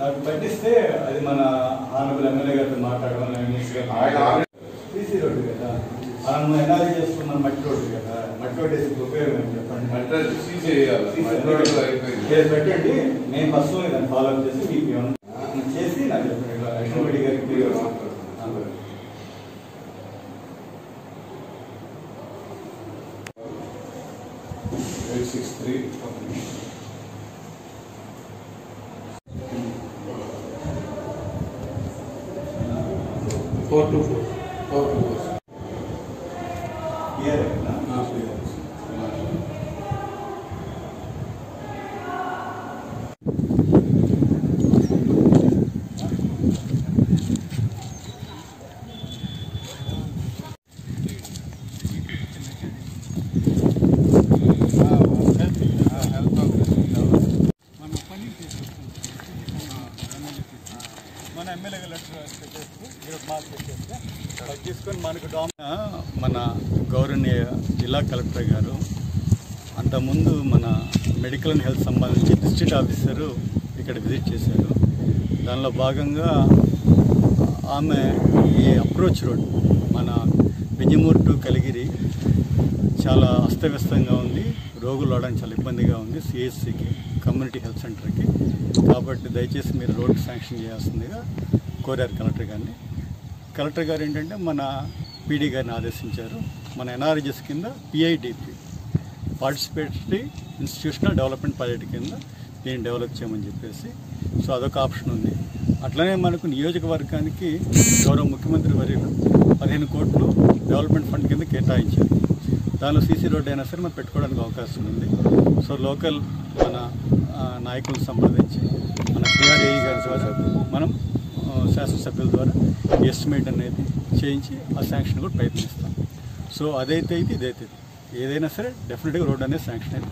నాకు పట్టిస్తే అది మన ఆనబుల్ ఎమ్మెల్యే గారితో మాట్లాడడం సీసీ రోడ్డు కదా. మనం ఎన్ఆర్ఐ చేసుకున్న మట్టి రోడ్డు కదా. మట్టి రోడ్డు వేసి ఉపయోగం ఏంటి చెప్పండి? చేసి పెట్టండి. నేను ఫస్ట్ దాన్ని ఫాలో అప్ చేసి మీకు ఏమన్నా చేసి నాకు చెప్పండి. ఇట్లా లక్ష్మణరెడ్డి గారికి. Eight six three four two four. Four two four. ये रखना। మన ఎమ్మెల్యే లెటర్ పెట్టేస్తూ ఈరోజు తీసుకొని మనకు మన గౌరవనీయ జిల్లా కలెక్టర్ గారు అంతకుముందు మన మెడికల్ అండ్ హెల్త్ సంబంధించి డిస్ట్రిక్ట్ ఆఫీసరు ఇక్కడ విజిట్ చేశారు. దానిలో భాగంగా ఆమె ఈ అప్రోచ్ రోడ్ మన బింజమూరు టు కలిగిరి చాలా అస్తవ్యస్తంగా ఉంది. రోగులు రావడానికి చాలా ఇబ్బందిగా ఉంది. సిఎస్సికి కమ్యూనిటీ హెల్త్ సెంటర్కి. కాబట్టి దయచేసి మీరు రోడ్డు శాంక్షన్ చేయాల్సిందిగా కోరారు కలెక్టర్ గారిని. కలెక్టర్ గారు ఏంటంటే మన పీడీ గారిని ఆదేశించారు. మన ఎన్ఆర్జెస్ కింద PIDP participatory institutional development project కింద దీన్ని డెవలప్ చేయమని చెప్పేసి. సో అదొక ఆప్షన్ ఉంది. అట్లనే మనకు నియోజకవర్గానికి గౌరవ ముఖ్యమంత్రి వర్యులు పదిహేను కోట్లు డెవలప్మెంట్ ఫండ్ కింద కేటాయించారు. దానిలో సీసీ రోడ్ అయినా సరే మనం పెట్టుకోవడానికి అవకాశం ఉంది. సో లోకల్ మన నాయకులను సంప్రదించి మన సిఆర్ఏఈ గారి ద్వారా మనం శాసనసభ్యుల ద్వారా ఎస్టిమేట్ అనేది చేయించి ఆ శాంక్షన్ కూడా ప్రయత్నిస్తాం. సో అదైతే ఇది ఇదైతే ఏదైనా సరే డెఫినెట్గా రోడ్ అనేది శాంక్షన్ అయితే